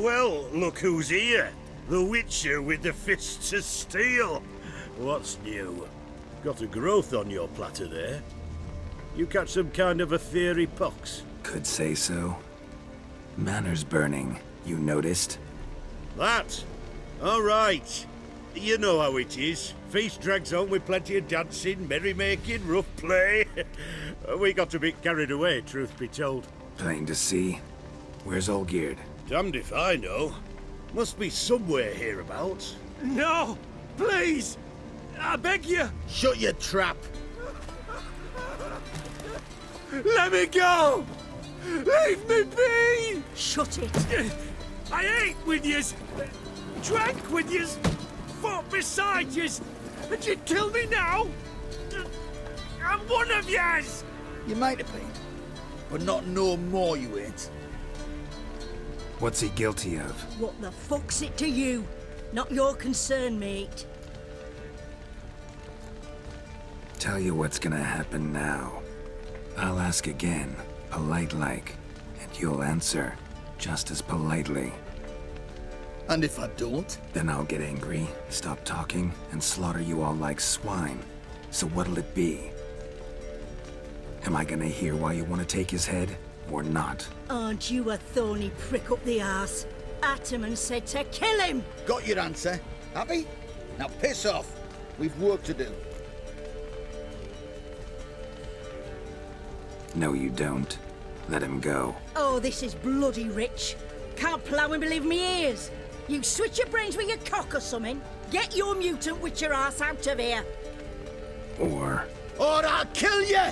Well, look who's here. The Witcher with the fists of steel. What's new? Got a growth on your platter there. You catch some kind of a fiery pox? Could say so. Manners burning, you noticed? That? All right. You know how it is. Feast drags on with plenty of dancing, merrymaking, rough play. we got a bit carried away, truth be told. Plain to see. Where's Olgierd? Damned if I know. Must be somewhere hereabouts. No! Please! I beg you! Shut your trap! Let me go! Leave me be! Shut it! I ate with yous, drank with yous, fought beside yous, and you kill me now? I'm one of yous! You might have been, but not no more you ain't. What's he guilty of? What the fuck's it to you? Not your concern, mate. Tell you what's gonna happen now. I'll ask again, polite-like, and you'll answer, just as politely. And if I don't? Then I'll get angry, stop talking, and slaughter you all like swine. So what'll it be? Am I gonna hear why you want to take his head, or not? Aren't you a thorny prick up the arse? Ataman said to kill him! Got your answer. Happy? Now piss off. We've work to do. No, you don't. Let him go. Oh, this is bloody rich. Can't plough and believe me ears. You switch your brains with your cock or something. Get your mutant witcher ass out of here. Or, Or I'll kill you!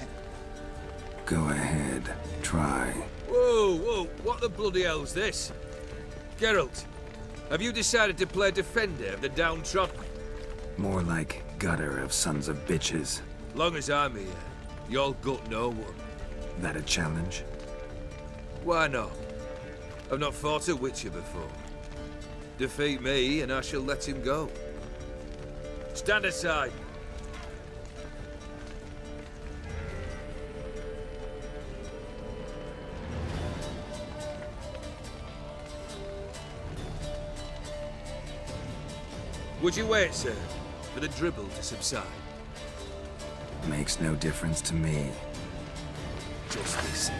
Go ahead, try. Whoa, whoa, what the bloody hell's this? Geralt, have you decided to play defender of the downtrodden? More like gutter of sons of bitches. Long as I'm here, you'll gut no one. That a challenge? Why not? I've not fought a Witcher before. Defeat me and I shall let him go. Stand aside. Would you wait, sir, for the dribble to subside? Makes no difference to me. Just listen.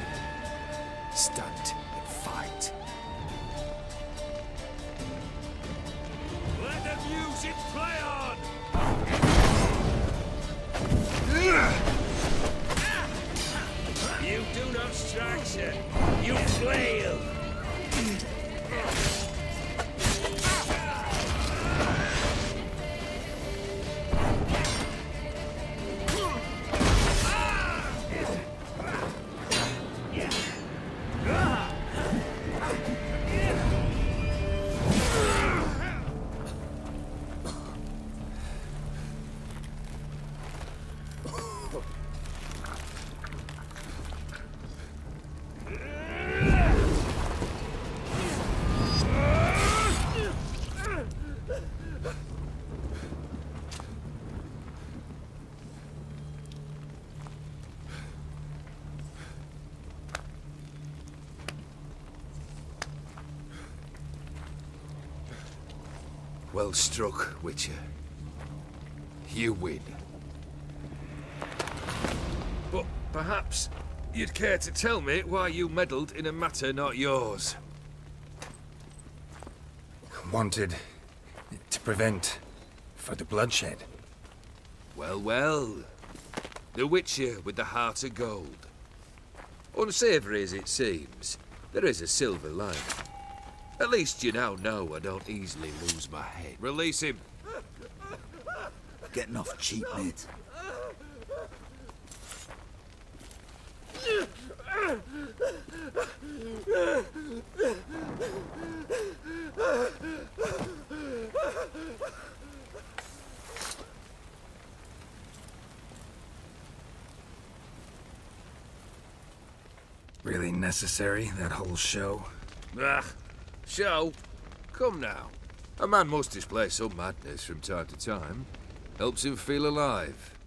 Well struck, Witcher. You win. But perhaps you'd care to tell me why you meddled in a matter not yours. Wanted to prevent further bloodshed. Well, well. The Witcher with the heart of gold. Unsavoury as it seems, there is a silver lining. At least you now know I don't easily lose my head. Release him. Getting off cheap, mate. Really necessary, that whole show? Ah, show. Come now. A man must display some madness from time to time. Helps him feel alive.